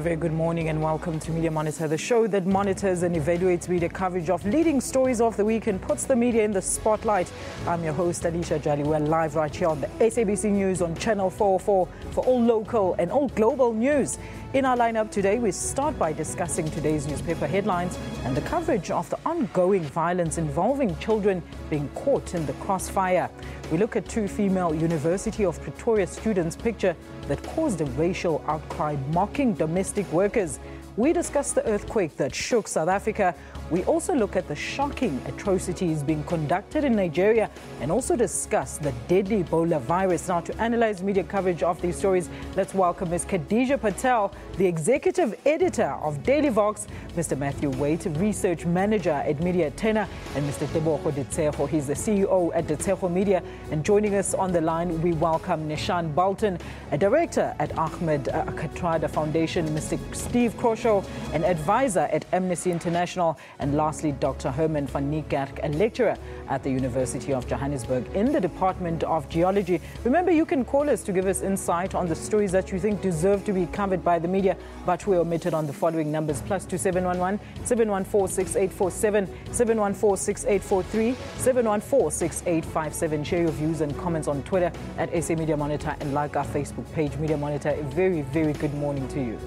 A very good morning and welcome to Media Monitor, the show that monitors and evaluates media coverage of leading stories of the week and puts the media in the spotlight. I'm your host, Alicia Jali. We're live right here on the SABC News on Channel 404 for all local and all global news. In our lineup today, we start by discussing today's newspaper headlines and the coverage of the ongoing violence involving children being caught in the crossfire. We look at two female University of Pretoria students' picture that caused a racial outcry mocking domestic workers. We discuss the earthquake that shook South Africa. We also look at the shocking atrocities being conducted in Nigeria and also discuss the deadly Ebola virus. Now, to analyze media coverage of these stories, let's welcome Ms. Khadija Patel, the executive editor of Daily Vox, Mr. Matthew Wate, research manager at Media Tenor, and Mr. Tebogo Ditshego. He's the CEO at Ditshego Media. And joining us on the line, we welcome Neeshan Balton, a director at Ahmed Kathrada Foundation, Mr. Steve Crawshaw, an advisor at Amnesty International, and lastly, Dr. Herman van Niekerk, a lecturer at the University of Johannesburg in the Department of Geology. Remember, you can call us to give us insight on the stories that you think deserve to be covered by the media, but we omitted on the following numbers plus 2711 714 6847, 714 6843, 714 6857. Share your views and comments on Twitter at SA Media Monitor and like our Facebook page, Media Monitor. A very, very good morning to you.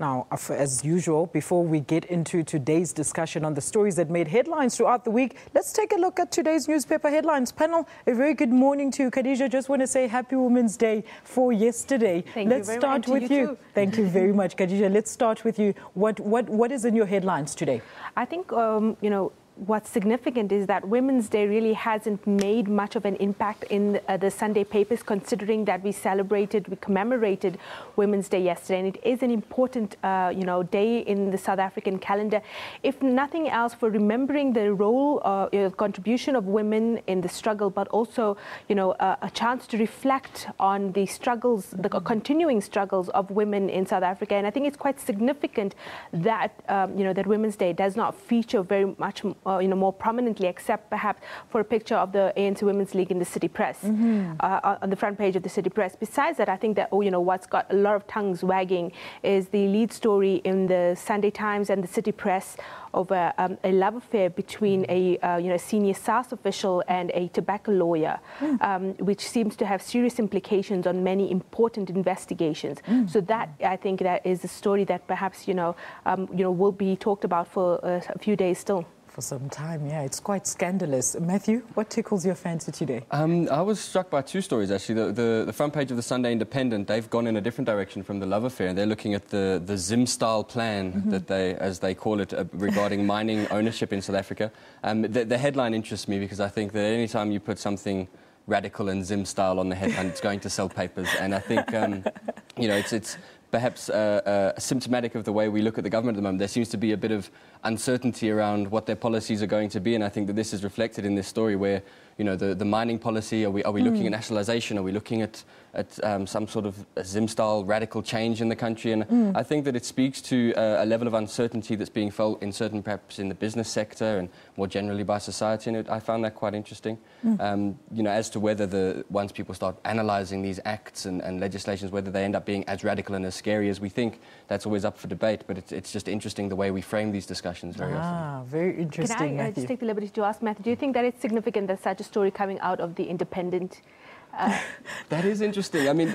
Now, as usual, before we get into today's discussion on the stories that made headlines throughout the week, let's take a look at today's newspaper headlines. Panel, a very good morning to you. Khadija, just want to say Happy Women's Day for yesterday. Thank let's you start much. with you. you. Thank you very much, Khadija. Let's start with you. What, what, what is in your headlines today? I think, um, you know, what's significant is that Women's Day really hasn't made much of an impact in uh, the Sunday papers, considering that we celebrated, we commemorated Women's Day yesterday, and it is an important, uh, you know, day in the South African calendar. If nothing else, for remembering the role, uh, you know, contribution of women in the struggle, but also, you know, a chance to reflect on the struggles, the continuing struggles of women in South Africa. And I think it's quite significant that, um, you know, that Women's Day does not feature very much uh, you know, more prominently, except perhaps for a picture of the ANC Women's League in the City Press, mm-hmm. uh, on the front page of the City Press. Besides that, I think that, oh, you know, what's got a lot of tongues wagging is the lead story in the Sunday Times and the City Press of a, um, a love affair between a uh, you know senior SARS official and a tobacco lawyer, mm. um, which seems to have serious implications on many important investigations. Mm. So that I think that is a story that perhaps you know um, you know will be talked about for uh, a few days still for some time. Yeah, it's quite scandalous. Matthew, what tickles your fancy today? Um, I was struck by two stories actually. The, the, the, front page of the Sunday Independent, they've gone in a different direction from the love affair, and they're looking at the the Zim style plan mm-hmm. that they, as they call it, uh, regarding mining ownership in South Africa. Um, the, the headline interests me because I think that anytime you put something radical and Zim style on the headline, it's going to sell papers. And I think, um, you know, it's, it's perhaps uh, uh, symptomatic of the way we look at the government at the moment. There seems to be a bit of uncertainty around what their policies are going to be, and I think that this is reflected in this story where you know, the, the mining policy? Are we, are we looking mm. at nationalisation? Are we looking at, at um, some sort of Zim-style radical change in the country? And mm. I think that it speaks to uh, a level of uncertainty that's being felt in certain, perhaps in the business sector and more generally by society. And it, I found that quite interesting. Mm. Um, you know, as to whether the once people start analysing these acts and, and legislations, whether they end up being as radical and as scary as we think, that's always up for debate. But it's, it's just interesting the way we frame these discussions very ah, often. Ah, very interesting. Can I uh, just take the liberty to ask Matthew? Do you think that it's significant that such a story coming out of the independent. Uh, that is interesting. I mean,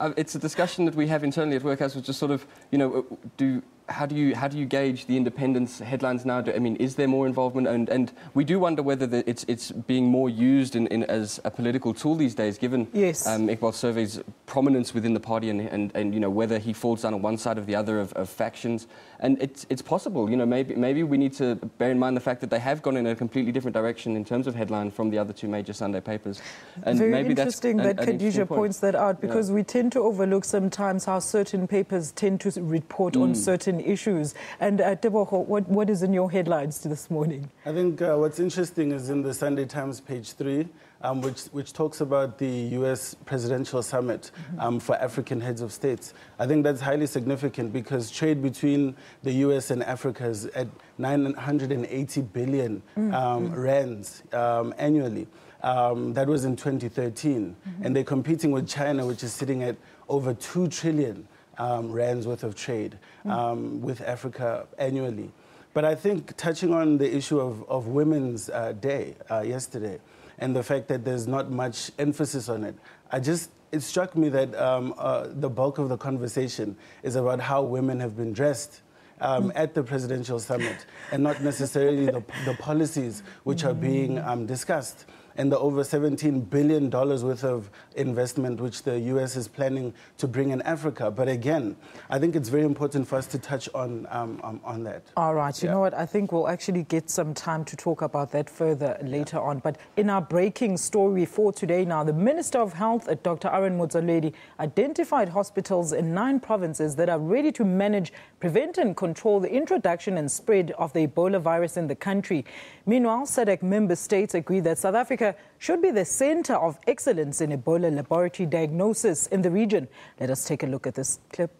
uh, it's a discussion that we have internally at Workhouse, which just sort of, you know, uh, do how do you how do you gauge the independence headlines now? I mean, is there more involvement? And and we do wonder whether the, it's it's being more used in, in, as a political tool these days, given yes. um, Iqbal Surve's prominence within the party, and, and, and you know whether he falls down on one side or the other of, of factions. And it's it's possible, you know, maybe maybe we need to bear in mind the fact that they have gone in a completely different direction in terms of headline from the other two major Sunday papers. And Very maybe interesting that an, Khadija points that out because yeah. we tend to overlook sometimes how certain papers tend to report mm. on certain issues. And uh, Tebogo, what, what is in your headlines this morning? I think uh, what's interesting is in the Sunday Times, page three, um, which, which talks about the U.S. presidential summit mm-hmm. um, for African heads of states. I think that's highly significant because trade between the U.S. and Africa is at 980 billion mm-hmm. um, rands um, annually. Um, that was in 2013. Mm-hmm. And they're competing with China, which is sitting at over 2 trillion um, rands worth of trade mm. um, with Africa annually. But I think touching on the issue of, of Women's uh, Day uh, yesterday and the fact that there's not much emphasis on it, I just it struck me that um, uh, the bulk of the conversation is about how women have been dressed um, at the presidential summit and not necessarily the, the policies which are being um, discussed and the over $17 billion worth of investment which the U.S. is planning to bring in Africa. But again, I think it's very important for us to touch on, um, um, on that. All right. You yeah. know what? I think we'll actually get some time to talk about that further later yeah. on. But in our breaking story for today now, the Minister of Health, Dr. Aaron Motsoaledi, identified hospitals in nine provinces that are ready to manage, prevent and control the introduction and spread of the Ebola virus in the country. Meanwhile, SADC member states agree that South Africa should be the center of excellence in Ebola laboratory diagnosis in the region. Let us take a look at this clip.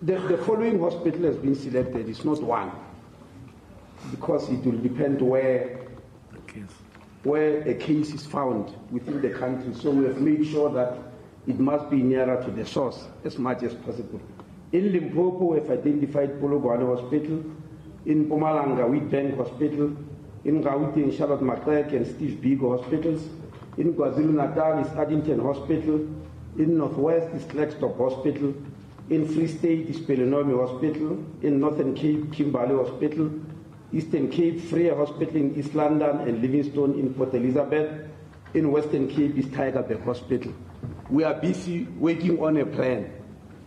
The, the following hospital has been selected. It's not one, because it will depend where where a case is found within the country. So we have made sure that it must be nearer to the source as much as possible. In Limpopo, we have identified Polokwane Hospital, in Mpumalanga, Witbank Hospital, in Gauteng, Charlotte Maxeke and Steve Biko hospitals, in KwaZulu-Natal is Addington Hospital, in Northwest is Klerksdorp Hospital, in Free State is Pelonomi Hospital, in Northern Cape, Kimberley Hospital, Eastern Cape, Frere Hospital in East London and Livingstone in Port Elizabeth, in Western Cape is Tygerberg Hospital. We are busy working on a plan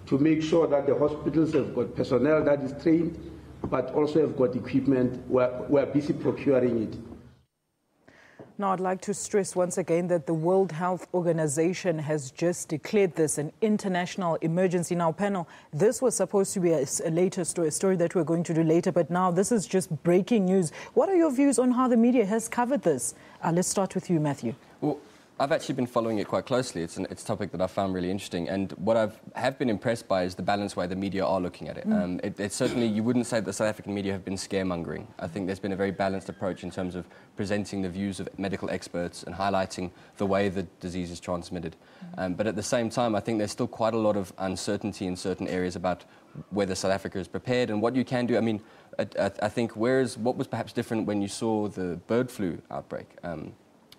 to make sure that the hospitals have got personnel that is trained but also have got equipment. We're, we're busy procuring it. Now, I'd like to stress once again that the World Health Organization has just declared this an international emergency. Now, panel, this was supposed to be a, a later story, a story that we're going to do later, but now this is just breaking news. What are your views on how the media has covered this? Uh, let's start with you, Matthew. Well, I've actually been following it quite closely. It's, an, it's a topic that I found really interesting. And what I have been impressed by is the balanced way the media are looking at it. Mm. Um, it, it's certainly, you wouldn't say that the South African media have been scaremongering. I think there's been a very balanced approach in terms of presenting the views of medical experts and highlighting the way the disease is transmitted. Mm. Um, but at the same time, I think there's still quite a lot of uncertainty in certain areas about whether South Africa is prepared and what you can do. I mean, I, I, I think whereas what was perhaps different when you saw the bird flu outbreak. Um,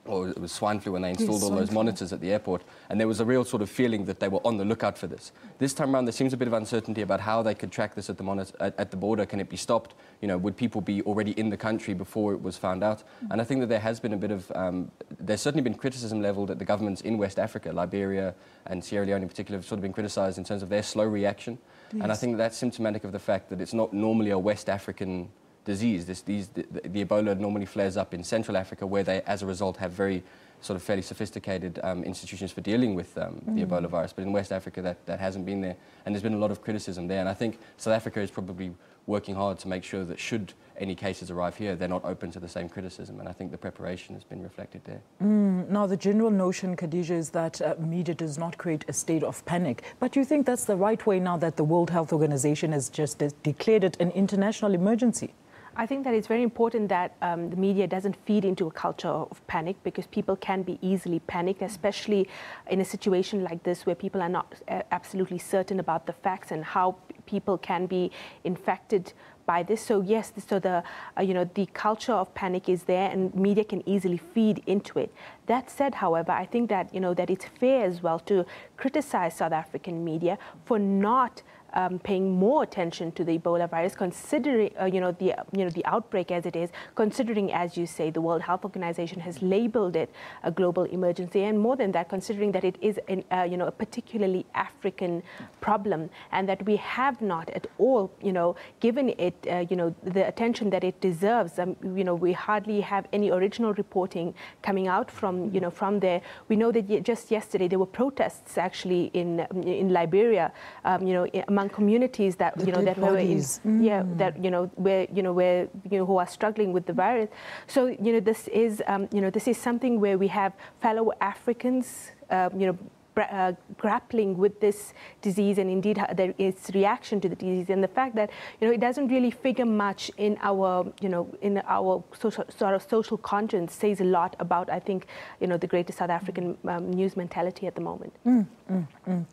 or it was swine flu when they installed all those monitors at the airport. And there was a real sort of feeling that they were on the lookout for this. This time around, there seems a bit of uncertainty about how they could track this at the, monitor, at, at, the border. Can it be stopped? You know, would people be already in the country before it was found out? Mm-hmm. And I think that there has been a bit of, um, there's certainly been criticism leveled at the governments in West Africa, Liberia and Sierra Leone in particular, have sort of been criticized in terms of their slow reaction. Yes. And I think that's symptomatic of the fact that it's not normally a West African disease. This, these, the, the, Ebola normally flares up in Central Africa, where they, as a result, have very sort of fairly sophisticated um, institutions for dealing with um, mm. the Ebola virus. But in West Africa, that, that hasn't been there. And there's been a lot of criticism there. And I think South Africa is probably working hard to make sure that should any cases arrive here, they're not open to the same criticism. And I think the preparation has been reflected there. Mm, now, the general notion, Khadija, is that uh, media does not create a state of panic. But do you think that's the right way now that the World Health Organization has just de- declared it an international emergency? I think that it's very important that um, the media doesn't feed into a culture of panic because people can be easily panicked, especially in a situation like this where people are not uh, absolutely certain about the facts and how people can be infected by this. So yes, so the uh, you know the culture of panic is there, and media can easily feed into it. That said, however, I think that you know that it's fair as well to criticize South African media for not um, paying more attention to the Ebola virus, considering uh, you know the you know the outbreak as it is, considering as you say the World Health Organization has labeled it a global emergency, and more than that, considering that it is an, uh, you know a particularly African problem, and that we have not at all you know given it uh, you know the attention that it deserves. Um, you know we hardly have any original reporting coming out from you know from there. We know that just yesterday there were protests actually in in Liberia, um, you know among among communities that the you know that were in, mm. yeah that you know where you know where you know who are struggling with the virus. So you know this is um, you know this is something where we have fellow Africans uh, you know uh, grappling with this disease and indeed its reaction to the disease and the fact that you know it doesn't really figure much in our you know in our social, sort of social conscience says a lot about I think you know the greater South African um, news mentality at the moment. Mm, mm, mm.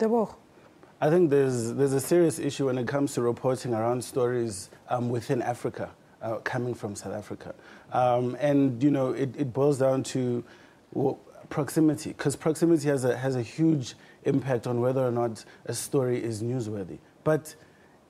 I think there's there's a serious issue when it comes to reporting around stories um, within Africa. Uh, coming from South Africa. Um, and, you know, it, it boils down to well, proximity, because proximity has a, has a huge impact on whether or not a story is newsworthy. But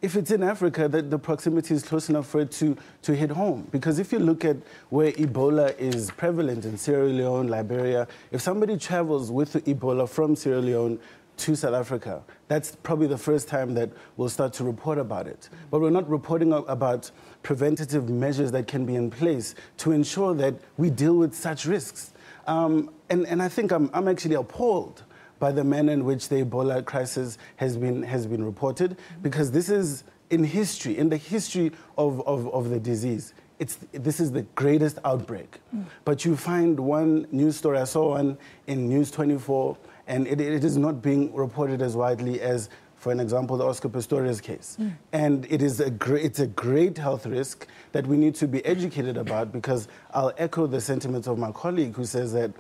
if it's in Africa, the, the proximity is close enough for it to, to hit home. Because if you look at where Ebola is prevalent in Sierra Leone, Liberia, if somebody travels with Ebola from Sierra Leone to South Africa, that's probably the first time that we'll start to report about it. But we're not reporting about preventative measures that can be in place to ensure that we deal with such risks. Um, and, and I think I'm, I'm actually appalled by the manner in which the Ebola crisis has been, has been reported, because this is in history, in the history of, of, of the disease. It's, this is the greatest outbreak. Mm. But you find one news story, I saw one in News 24, and it, it is not being reported as widely as for an example, the Oscar Pistorius case. Mm. And it is a great, it's a great health risk that we need to be educated about because I'll echo the sentiments of my colleague who says that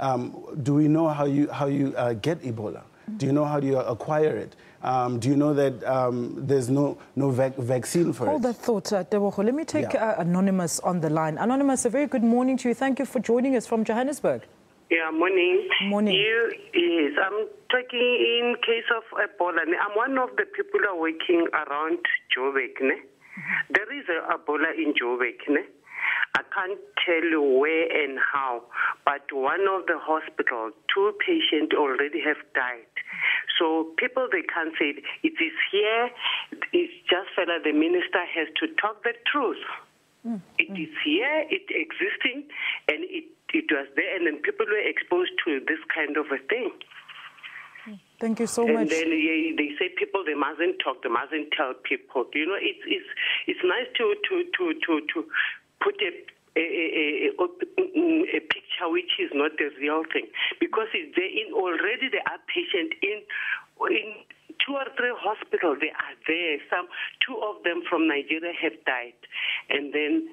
um, do we know how you, how you uh, get Ebola? Mm. Do you know how do you acquire it? Um, do you know that um, there's no, no vac vaccine for it? Hold that thought, uh. Let me take yeah. uh, Anonymous on the line. Anonymous, a very good morning to you. Thank you for joining us from Johannesburg. Yeah, morning. Morning. You, yes, I'm talking in case of Ebola. I'm one of the people who are working around Joburg. Ne? There is a Ebola in Joburg. Ne? I can't tell you where and how, but one of the hospitals, two patients already have died. So people they can't say it is here. It's just that the minister has to talk the truth. Mm. It is here, it existing, and it it was there, and then people were exposed to this kind of a thing. Thank you so and much. And then yeah, they say people they mustn't talk, they mustn't tell people. You know, it's it's it's nice to to to to to put a a, a, a, a, picture which is not the real thing because it's there in already there are patients in in two or three hospitals they are there some two of them from Nigeria have died and then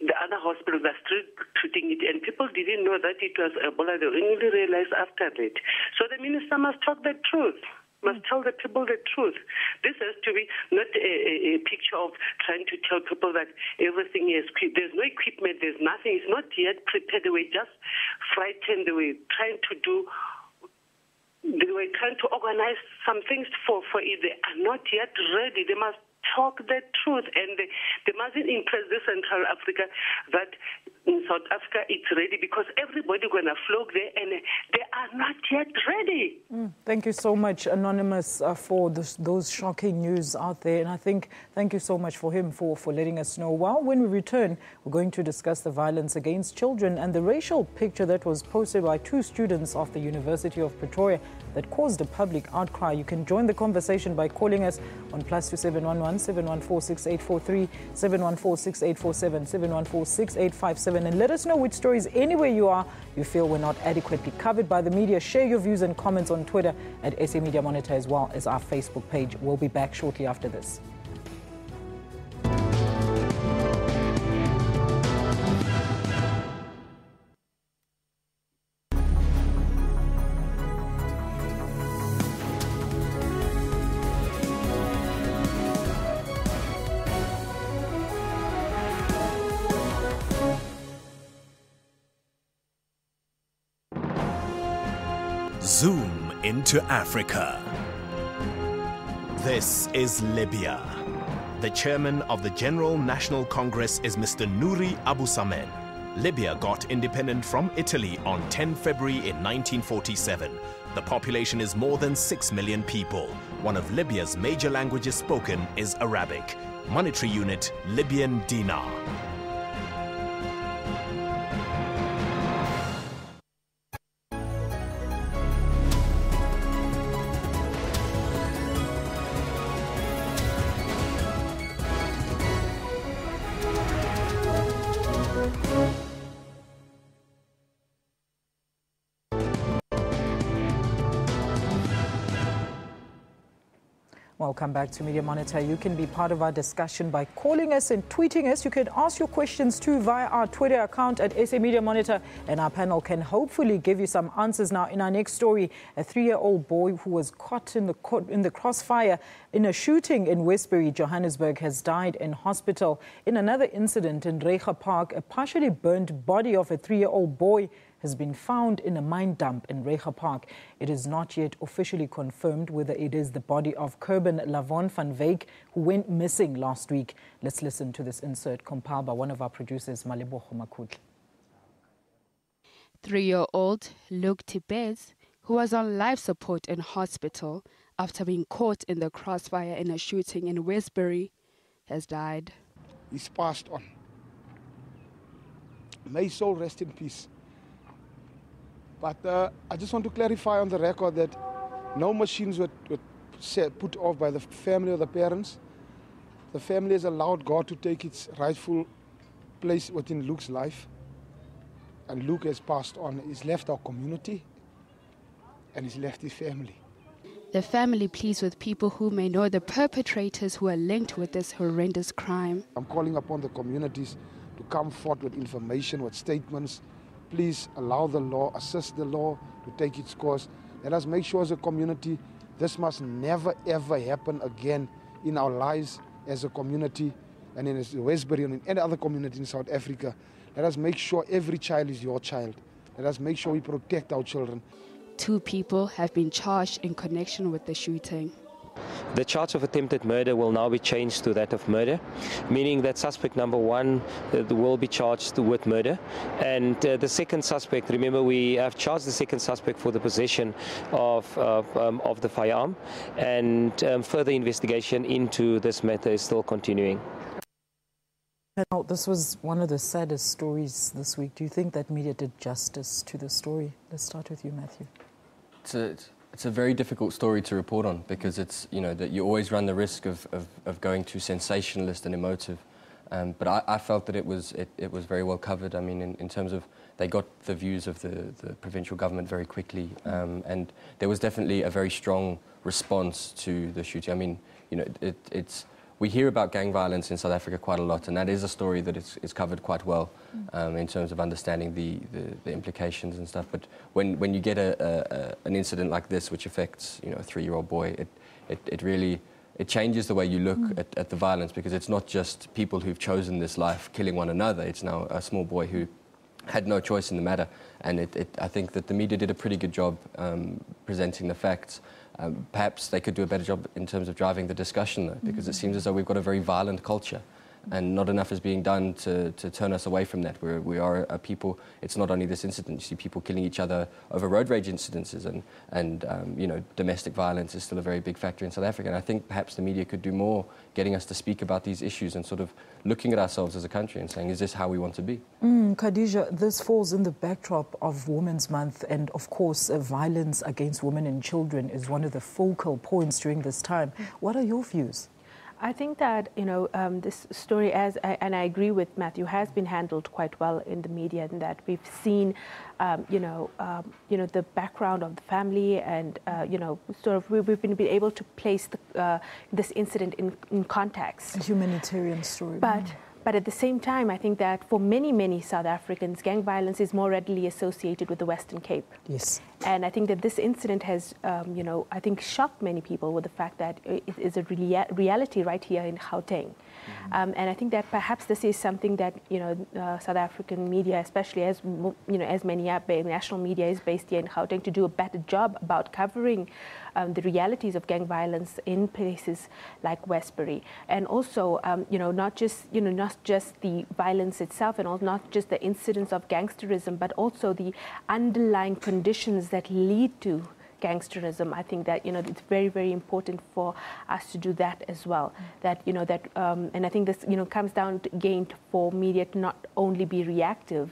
the other hospitals are still treating it, and people didn't know that it was Ebola. They only realized after that. So the minister must talk the truth. Must tell the people the truth. This has to be not a, a, a picture of trying to tell people that everything is. There's no equipment. There's nothing. It's not yet prepared. They were just frightened. They were trying to do they were trying to organize some things for, for it. They are not yet ready. They must talk the truth. And they, they mustn't impress the Central Africa that in South Africa it's ready because everybody going to flock there and they are not yet ready. Mm, thank you so much, Anonymous, uh, for this, those shocking news out there. And I think thank you so much for him for, for letting us know. Well, when we return, we're going to discuss the violence against children and the racial picture that was posted by two students of the University of Pretoria that caused a public outcry. You can join the conversation by calling us on plus 2711 714 6843, 714 6847, 714 6857, and let us know which stories anywhere you are you feel were not adequately covered by the media. Share your views and comments on Twitter at SA Media Monitor as well as our Facebook page. We'll be back shortly after this. Into Africa. This is Libya. The chairman of the General National Congress is Mr. Nouri Abusahmain. Libya got independent from Italy on 10 February in 1947. The population is more than 6 million people. One of Libya's major languages spoken is Arabic. Monetary unit Libyan dinar. thank you Welcome back to Media Monitor. You can be part of our discussion by calling us and tweeting us. You can ask your questions too via our Twitter account at SA Media Monitor, and our panel can hopefully give you some answers. Now, in our next story, a three-year-old boy who was caught in the in the crossfire in a shooting in Westbury, Johannesburg, has died in hospital. In another incident in Reiger Park, a partially burned body of a three-year-old boy has been found in a mine dump in Reiger Park. It is not yet officially confirmed whether it is the body of Kerben Lavon van Wyk, who went missing last week. Let's listen to this insert compiled by one of our producers, Malebo Makutli. Three-year-old Luke Tibez, who was on life support in hospital after being caught in the crossfire in a shooting in Westbury, has died. He's passed on. May soul rest in peace. But uh, I just want to clarify on the record that no machines were, were set, put off by the family or the parents. The family has allowed God to take its rightful place within Luke's life. And Luke has passed on. He's left our community and he's left his family. The family pleads with people who may know the perpetrators who are linked with this horrendous crime. I'm calling upon the communities to come forth with information, with statements, please allow the law, assist the law to take its course. Let us make sure as a community this must never ever happen again in our lives as a community and in Westbury and in any other community in South Africa. Let us make sure every child is your child. Let us make sure we protect our children. Two people have been charged in connection with the shooting. The charge of attempted murder will now be changed to that of murder, meaning that suspect number one uh, will be charged with murder. And uh, the second suspect, remember, we have charged the second suspect for the possession of, uh, um, of the firearm, and um, further investigation into this matter is still continuing. This was one of the saddest stories this week. Do you think that media did justice to the story? Let's start with you, Matthew. It's a, it's a very difficult story to report on because it's, you know, that you always run the risk of, of, of going too sensationalist and emotive. Um, but I, I, felt that it was, it, it, was very well covered. I mean, in, in, terms of they got the views of the, the provincial government very quickly. Um, and there was definitely a very strong response to the shooting. I mean, you know, it, it's we hear about gang violence in South Africa quite a lot, and that is a story that is, is covered quite well um, in terms of understanding the, the, the, implications and stuff. But when, when you get a, a, an incident like this, which affects you know, a three-year-old boy, it, it, it really it changes the way you look mm. at, at the violence because it's not just people who've chosen this life killing one another. It's now a small boy who had no choice in the matter. And it, it, I think that the media did a pretty good job um, presenting the facts. Um, perhaps they could do a better job in terms of driving the discussion, though, because mm-hmm. it seems as though we've got a very violent culture and not enough is being done to, to turn us away from that. We're, we are a people, it's not only this incident, you see people killing each other over road rage incidences and, and um, you know, domestic violence is still a very big factor in South Africa. And I think perhaps the media could do more getting us to speak about these issues and sort of looking at ourselves as a country and saying, is this how we want to be? Mm, Khadija, this falls in the backdrop of Women's Month and, of course, uh, violence against women and children is one of the focal points during this time. What are your views? I think that you know um, this story, as and I agree with Matthew, has been handled quite well in the media, and that we've seen, um, you know, um, you know the background of the family, and uh, you know, sort of we've been, been able to place the, uh, this incident in, in context. A humanitarian story. But. Mm. But at the same time, I think that for many, many South Africans, gang violence is more readily associated with the Western Cape. Yes. And I think that this incident has, um, you know, I think shocked many people with the fact that it is a rea- reality right here in Gauteng. Mm-hmm. Um, and I think that perhaps this is something that you know uh, South African media, especially as you know as many national media is based here in Gauteng, to do a better job about covering um, the realities of gang violence in places like Westbury, and also um, you know not just you know not just the violence itself, and not just the incidents of gangsterism, but also the underlying conditions that lead to gangsterism. I think that you know it's very very important for us to do that as well. That you know that um, and I think this you know comes down to, again for media to not only be reactive.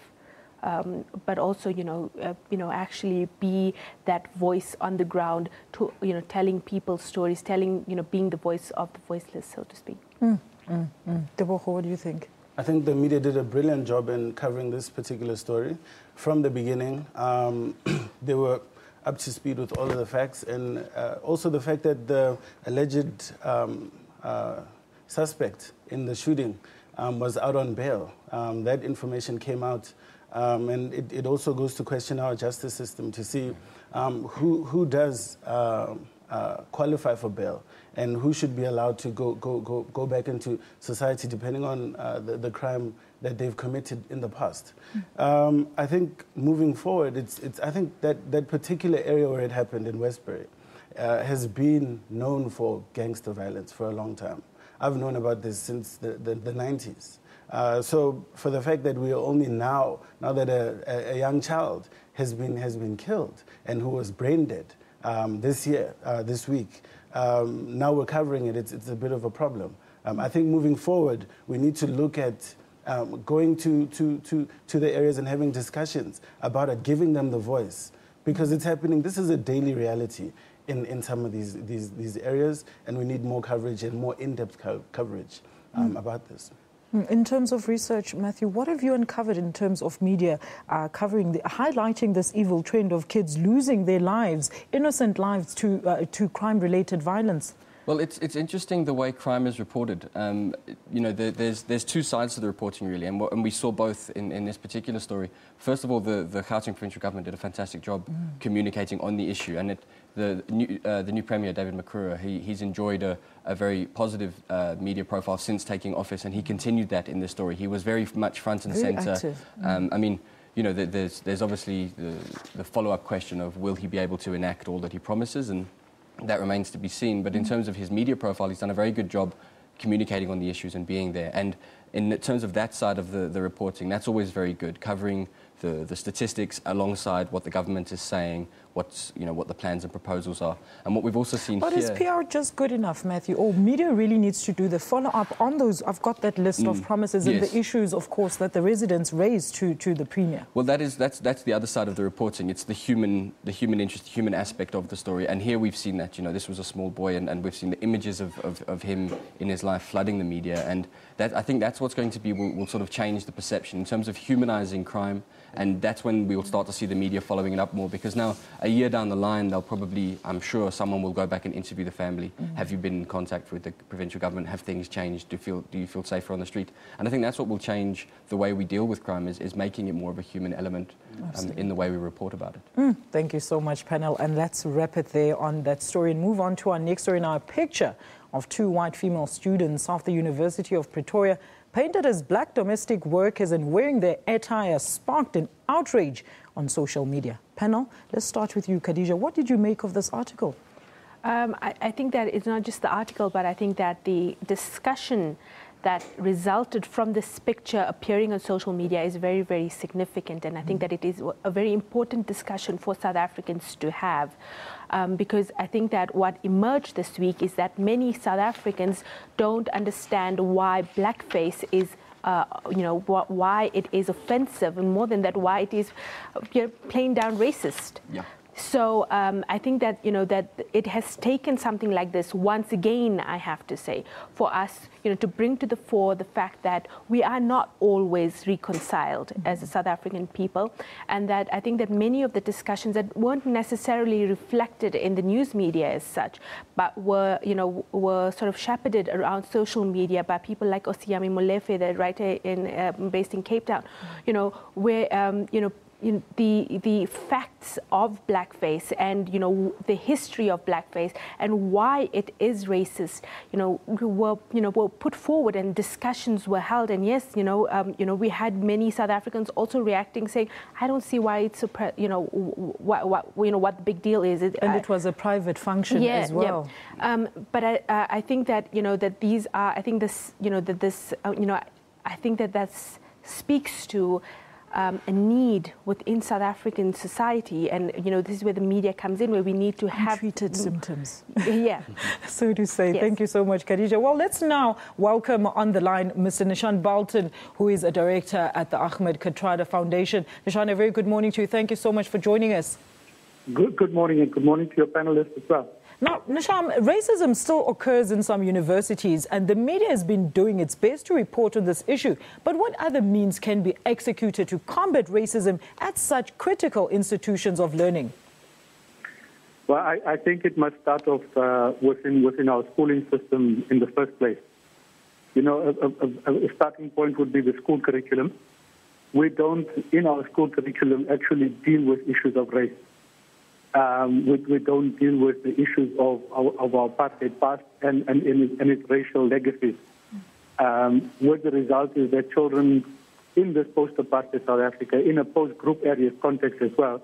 Um, but also, you know, uh, you know, actually be that voice on the ground to, you know, telling people stories, telling, you know, being the voice of the voiceless, so to speak. Mm, mm, mm. what do you think? I think the media did a brilliant job in covering this particular story from the beginning. Um, they were up to speed with all of the facts, and uh, also the fact that the alleged um, uh, suspect in the shooting um, was out on bail. Um, that information came out, um, and it, it, also goes to question our justice system to see um, who, who does uh, uh, qualify for bail and who should be allowed to go, go, go, go back into society depending on uh, the, the crime that they've committed in the past. Um, I think moving forward, it's, it's, I think that, that particular area where it happened in Westbury uh, has been known for gangster violence for a long time. I've known about this since the, the, the 90s. Uh, so for the fact that we are only now, now that a, a, young child has been, has been killed and who was brain dead um, this year, uh, this week, um, now we're covering it, it's, it's a bit of a problem. Um, I think moving forward, we need to look at um, going to, to, to, to the areas and having discussions about it, giving them the voice. Because it's happening, this is a daily reality in, in some of these, these, these areas, and we need more coverage and more in depth co- coverage um, mm. about this. Hmm, in terms of research, Matthew, what have you uncovered in terms of media uh, covering, the, highlighting this evil trend of kids losing their lives, innocent lives, to, uh, to crime related violence? Well, it's, it's interesting the way crime is reported. Um, you know, there, there's, there's two sides to the reporting, really, and, and we saw both in, in this particular story. First of all, the, the Gauteng provincial government did a fantastic job mm. communicating on the issue, and it, the, new, uh, the new Premier, David Makhura, he, he's enjoyed a, a very positive uh, media profile since taking office, and he continued that in this story. He was very much front and centre. Um, I mean, you know, there's, there's obviously the, the follow-up question of will he be able to enact all that he promises, and that remains to be seen. But in terms of his media profile, he's done a very good job communicating on the issues and being there. And in terms of that side of the, the reporting, that's always very good, covering the, the statistics alongside what the government is saying, what's, you know, what the plans and proposals are. And what we've also seen but here... But is PR just good enough, Matthew? Or media really needs to do the follow-up on those... I've got that list mm. of promises yes. and the issues, of course, that the residents raised to, to the Premier. Well, that is, that's, that's the other side of the reporting. It's the human, the human interest, the human aspect of the story. And here we've seen that, you know, this was a small boy and, and we've seen the images of, of, of him in his life flooding the media. And that, I think that's what's going to be, will, will sort of change the perception in terms of humanizing crime and that's when we will start to see the media following it up more because now, a year down the line, they'll probably, I'm sure, someone will go back and interview the family. Mm-hmm. Have you been in contact with the provincial government? Have things changed? Do you feel, do you feel safer on the street? And I think that's what will change the way we deal with crime is, is making it more of a human element um, in the way we report about it. Mm, thank you so much, panel. And let's wrap it there on that story and move on to our next story now. A picture of two white female students of the University of Pretoria painted as black domestic workers and wearing their attire sparked an outrage on social media. Panel, let's start with you, Khadija. What did you make of this article? Um, I, I, think that it's not just the article, but I think that the discussion that resulted from this picture appearing on social media is very, very significant. And I think that it is a very important discussion for South Africans to have. Um, because I think that what emerged this week is that many South Africans don't understand why blackface is uh, you know, wh- why it is offensive, and more than that, why it is you know, plain down racist. Yeah. So um, I think that you know that it has taken something like this once again. I have to say, for us, you know, to bring to the fore the fact that we are not always reconciled mm-hmm. as a South African people, and that I think that many of the discussions that weren't necessarily reflected in the news media as such, but were you know were sort of shepherded around social media by people like Osiame Molefe, the writer in uh, based in Cape Town, mm-hmm. you know, where um, you know you know, the the facts of blackface and you know the history of blackface and why it is racist, you know, were you know were put forward and discussions were held. And yes, you know, um, you know, we had many South Africans also reacting, saying, "I don't see why it's a you know what, what you know what the big deal is." It, and I, it was a private function yeah, as well. Yeah. Um, but I uh, I think that you know that these are I think this you know that this uh, you know I think that that speaks to um, a need within South African society, and you know this is where the media comes in, where we need to have treated symptoms. Yeah, so to say. Yes. Thank you so much, Khadija. Well, let's now welcome on the line Mr. Neeshan Balton, who is a director at the Ahmed Kathrada Foundation. Neeshan, a very good morning to you. Thank you so much for joining us. Good, good morning, and good morning to your panelists as well. Now, Nisham, racism still occurs in some universities, and the media has been doing its best to report on this issue. But what other means can be executed to combat racism at such critical institutions of learning? Well, I, I think it must start off uh, within within our schooling system in the first place. You know, a, a, a, starting point would be the school curriculum. We don't, in our school curriculum, actually deal with issues of race. Um, we, we, don't deal with the issues of, of, of our apartheid past and, and, and, its racial legacies. Um, what the result is that children in this post-apartheid South Africa, in a post-group area context as well,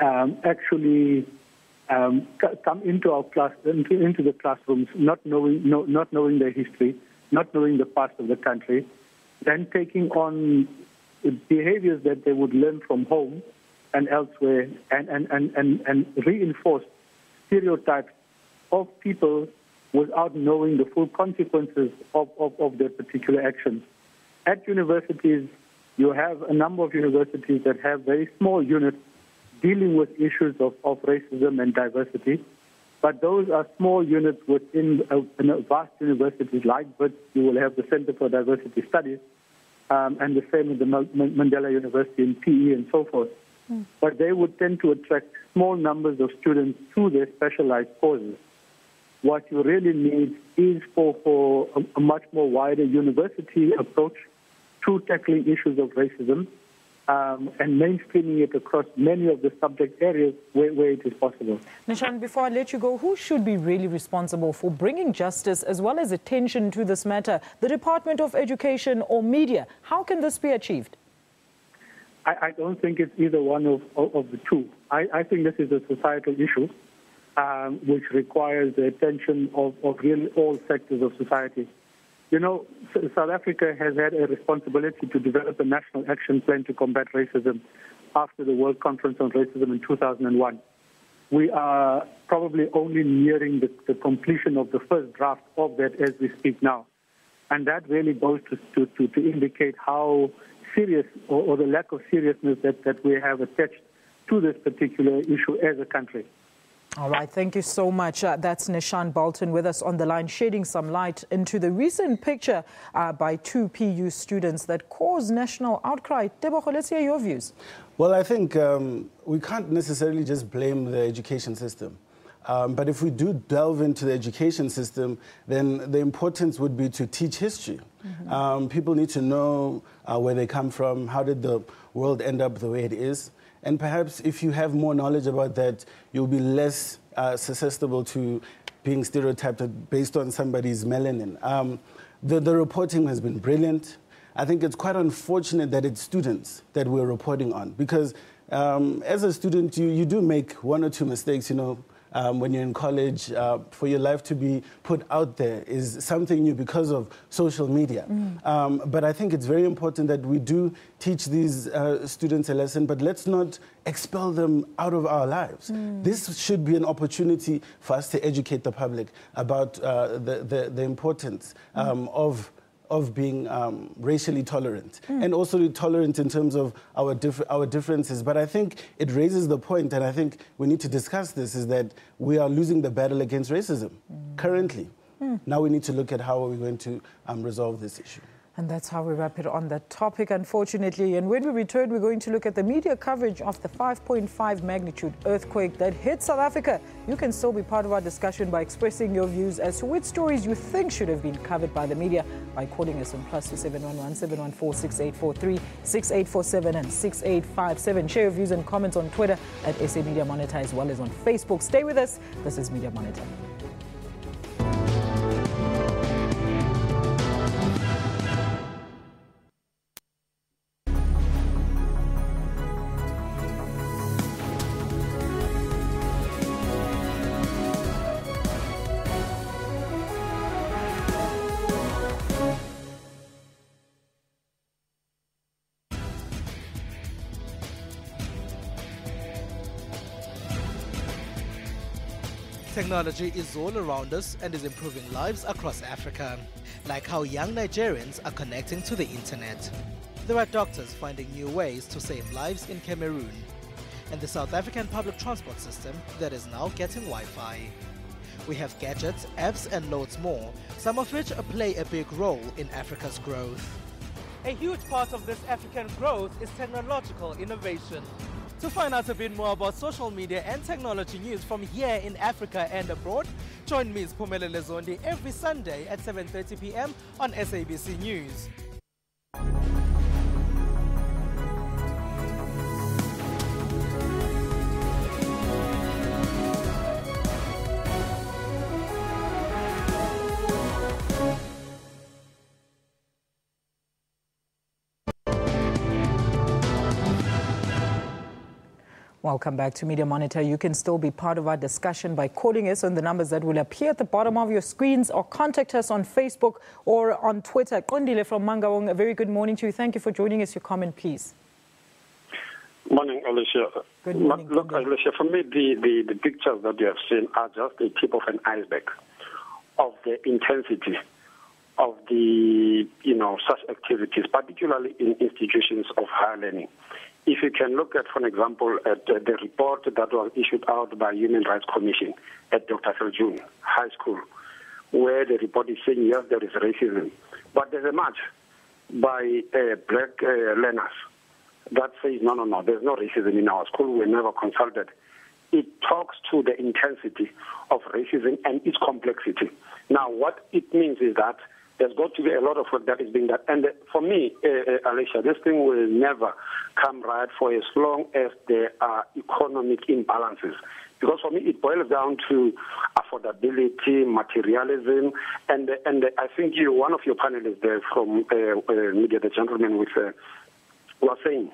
um, actually um, come into our class, into, into the classrooms, not knowing, no, not knowing their history, not knowing the past of the country, then taking on behaviors that they would learn from home and elsewhere, and, and, and, and, and reinforce stereotypes of people without knowing the full consequences of, of, of their particular actions. At universities, you have a number of universities that have very small units dealing with issues of, of racism and diversity. But those are small units within a, a vast universities like Wits. You will have the Center for Diversity Studies, um, and the same with the Mandela University in PE and so forth. But they would tend to attract small numbers of students to their specialized courses. What you really need is for, for a, a much more wider university approach to tackling issues of racism um, and mainstreaming it across many of the subject areas where, where it is possible. Neeshan, before I let you go, who should be really responsible for bringing justice as well as attention to this matter? The Department of Education or media? How can this be achieved? I, I don't think it's either one of, of, the two. I, I, think this is a societal issue um, which requires the attention of, of really all sectors of society. You know, South Africa has had a responsibility to develop a national action plan to combat racism after the World Conference on Racism in 2001. We are probably only nearing the, the completion of the first draft of that as we speak now. And that really goes to, to, to, to indicate how serious or, or the lack of seriousness that, that we have attached to this particular issue as a country. All right, thank you so much. Uh, that's Neeshan Balton with us on the line, shedding some light into the recent picture uh, by two PU students that caused national outcry. Tebogo, let's hear your views. Well, I think um, we can't necessarily just blame the education system. Um, but if we do delve into the education system, then the importance would be to teach history. Mm-hmm. Um, people need to know uh, where they come from, how did the world end up the way it is. And perhaps if you have more knowledge about that, you'll be less uh, susceptible to being stereotyped based on somebody's melanin. Um, the, the reporting has been brilliant. I think it's quite unfortunate that it's students that we're reporting on because um, as a student, you, you do make one or two mistakes, you know, um, when you're in college, uh, for your life to be put out there is something new because of social media. Mm. Um, but I think it's very important that we do teach these uh, students a lesson, but let's not expel them out of our lives. Mm. This should be an opportunity for us to educate the public about uh, the, the, the, importance mm. um, mm. of of being um, racially tolerant mm. and also tolerant in terms of our, dif- our differences. But I think it raises the point, and I think we need to discuss this, is that we are losing the battle against racism mm. currently. Mm. Now we need to look at how are we going to um, resolve this issue. And that's how we wrap it on that topic, unfortunately. And when we return, we're going to look at the media coverage of the 5.5 magnitude earthquake that hit South Africa. You can still be part of our discussion by expressing your views as to which stories you think should have been covered by the media by calling us on plus 711 714 6843 6847 and 6857. Share your views and comments on Twitter at SA Media Monitor as well as on Facebook. Stay with us. This is Media Monitor. Technology is all around us and is improving lives across Africa, like how young Nigerians are connecting to the internet. There are doctors finding new ways to save lives in Cameroon, and the South African public transport system that is now getting Wi-Fi. We have gadgets, apps and loads more, some of which play a big role in Africa's growth. A huge part of this African growth is technological innovation. To find out a bit more about social media and technology news from here in Africa and abroad, join me, Spumelele Zondi, every Sunday at 7.30 p.m. on SABC News. Welcome back to Media Monitor. You can still be part of our discussion by calling us on the numbers that will appear at the bottom of your screens or contact us on Facebook or on Twitter. Kondile from Mangaung, a very good morning to you. Thank you for joining us. Your comment, please. Morning, Alicia. Good morning. Look, Alicia, for me, the, the, the pictures that you have seen are just the tip of an iceberg of the intensity of the, you know, such activities, particularly in institutions of higher learning. If you can look at, for example, at uh, the report that was issued out by Human Rights Commission at Dr. Viljoen High School, where the report is saying, yes, there is racism, but there's a march by uh, black uh, learners that says, no, no, no, there's no racism in our school, we were never consulted. It talks to the intensity of racism and its complexity. Now, what it means is that there's got to be a lot of work that is being done. And uh, for me, uh, uh, Alicia, this thing will never come right for as long as there are economic imbalances. Because for me, it boils down to affordability, materialism, and and I think you, one of your panelists there from uh, uh, media, the gentleman with, uh, was saying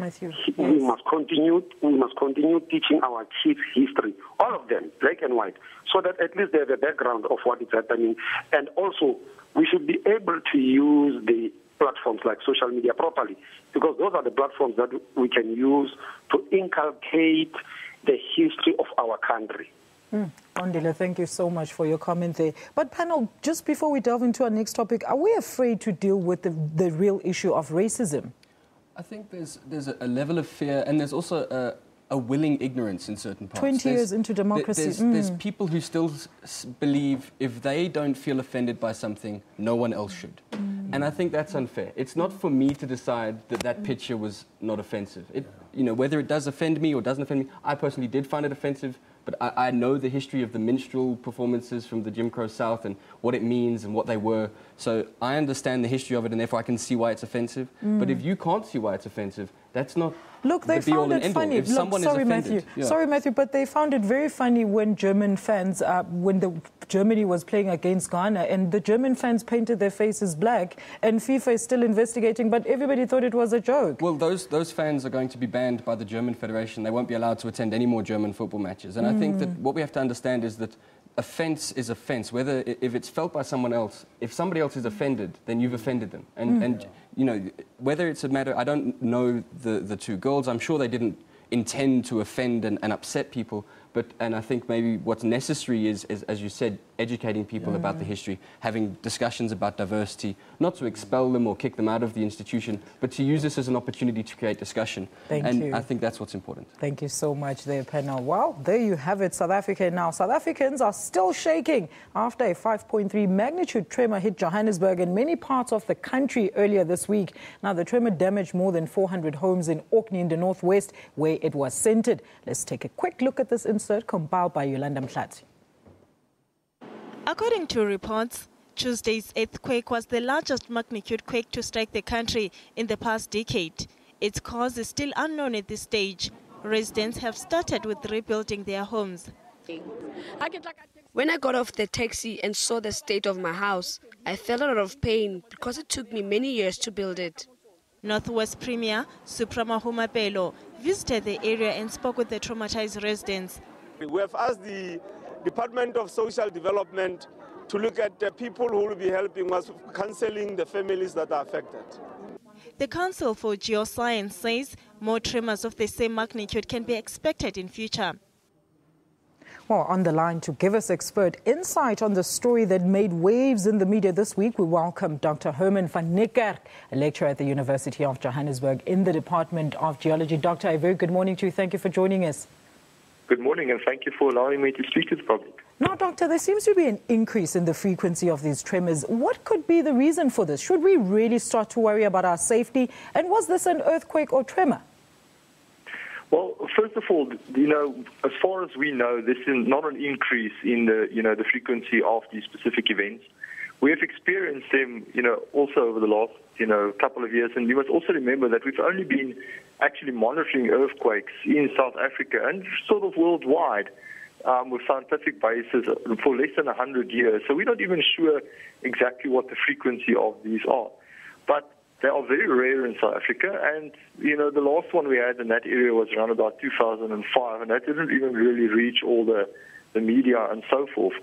Matthew. we must continue we must continue teaching our kids history all of them black and white so that at least they have a background of what is happening and also we should be able to use the platforms like social media properly because those are the platforms that we can use to inculcate the history of our country Mm. Thank you so much for your comment there. But panel, just before we delve into our next topic, are we afraid to deal with the, the real issue of racism? I think there's there's a level of fear, and there's also a, a willing ignorance in certain parts. 20 There's- years into democracy, There's, mm. there's people who still s- s- believe if they don't feel offended by something, no one else should. And I think that's unfair. It's not for me to decide that that picture was not offensive. It, you know, whether it does offend me or doesn't offend me, I personally did find it offensive. But I, I know the history of the minstrel performances from the Jim Crow South and what it means and what they were. So I understand the history of it, and therefore I can see why it's offensive. But Mm. if you can't see why it's offensive, that's not Look, they the found it funny. Look, sorry, Matthew. yeah. Sorry, Matthew, but they found it very funny when German fans, uh, when the Germany was playing against Ghana, and the German fans painted their faces black, and FIFA is still investigating, but everybody thought it was a joke. Well, those, those fans are going to be banned by the German Federation. They won't be allowed to attend any more German football matches. And I think that Mm. what we have to understand is that offence is offence. Whether if it's felt by someone else, if somebody else is offended, then you've offended them. And, Mm. and you know, whether it's a matter, I don't know the, the two girls. I'm sure they didn't intend to offend and, and upset people. But, and I think maybe what's necessary is, is, as you said, educating people about the history, having discussions about diversity, not to expel them or kick them out of the institution, but to use this as an opportunity to create discussion. Thank and you. I think that's what's important. Thank you so much there, panel. Well, there you have it, South Africa now. South Africans are still shaking after a 5.3 magnitude tremor hit Johannesburg and many parts of the country earlier this week. Now, the tremor damaged more than 400 homes in Orkney in the northwest, where it was centered. Let's take a quick look at this insert compiled by Yolanda Mhlati. According to reports, Tuesday's earthquake was the largest magnitude quake to strike the country in the past decade. Its cause is still unknown at this stage. Residents have started with rebuilding their homes. When I got off the taxi and saw the state of my house, I felt a lot of pain because it took me many years to build it. Northwest Premier Supra Mahumapelo visited the area and spoke with the traumatized residents. We have asked the Department of Social Development to look at the people who will be helping us counseling the families that are affected. The Council for Geoscience says more tremors of the same magnitude can be expected in future. Well, on the line to give us expert insight on the story that made waves in the media this week, we welcome Dr. Herman van Niekerk, a lecturer at the University of Johannesburg in the Department of Geology. Doctor, a very good morning to you. Thank you for joining us. Good morning, and thank you for allowing me to speak to the public. Now, Doctor, there seems to be an increase in the frequency of these tremors. What could be the reason for this? Should we really start to worry about our safety? And was this an earthquake or tremor? Well, first of all, you know, as far as we know, this is not an increase in the, you know, the frequency of these specific events. We have experienced them, you know, also over the last, you know, couple of years. And you must also remember that we've only been actually monitoring earthquakes in South Africa and sort of worldwide um, with scientific basis for less than 100 years. So we're not even sure exactly what the frequency of these are. But they are very rare in South Africa, and you know the last one we had in that area was around about 2005, and that didn't even really reach all the the media and so forth.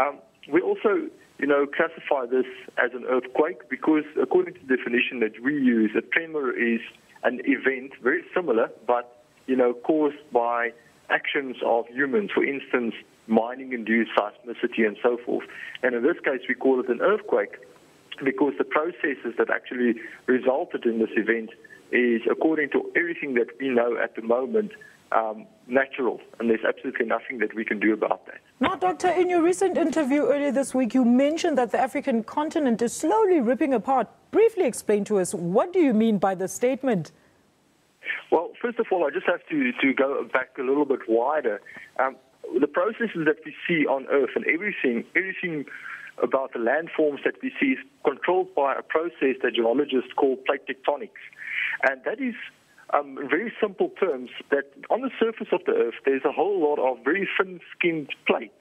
Um, we also, you know, classify this as an earthquake because, according to the definition that we use, a tremor is an event very similar, but you know, caused by actions of humans. For instance, mining-induced seismicity and so forth. And in this case, we call it an earthquake because the processes that actually resulted in this event is, according to everything that we know at the moment, um, natural, and there's absolutely nothing that we can do about that. Now, Doctor, in your recent interview earlier this week, you mentioned that the African continent is slowly ripping apart. Briefly explain to us, what do you mean by the statement? Well, first of all, I just have to, to go back a little bit wider. Um, the processes that we see on Earth and everything, everything about the landforms that we see is controlled by a process that geologists call plate tectonics. And that is, um, in very simple terms, that on the surface of the Earth, there's a whole lot of very thin skinned plates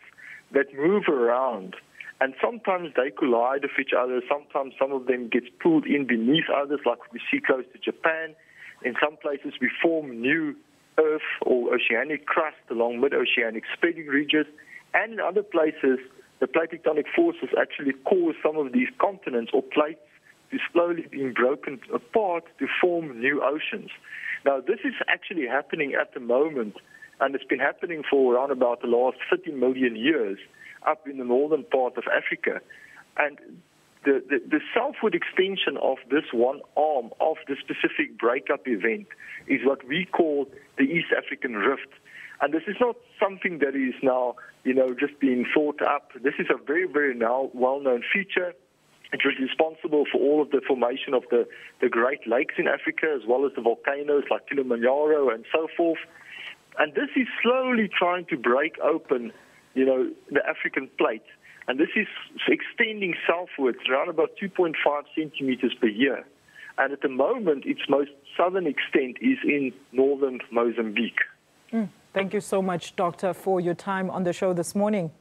that move around. And sometimes they collide with each other. Sometimes some of them gets pulled in beneath others, like we see close to Japan. In some places, we form new earth or oceanic crust along mid-oceanic spreading ridges. And in other places, the plate tectonic forces actually cause some of these continents or plates to slowly being broken apart to form new oceans. Now, this is actually happening at the moment, and it's been happening for around about the last 30 million years up in the northern part of Africa. And the, the, the southward extension of this one arm of the specific breakup event is what we call the East African Rift. And this is not something that is now, you know, just being thought up. This is a very, very now well-known feature. It was responsible for all of the formation of the, the Great Lakes in Africa, as well as the volcanoes like Kilimanjaro and so forth. And this is slowly trying to break open, you know, the African plate. And this is extending southwards around about 2.5 centimeters per year. And at the moment, its most southern extent is in northern Mozambique. Mm. Thank you so much, Doctor, for your time on the show this morning.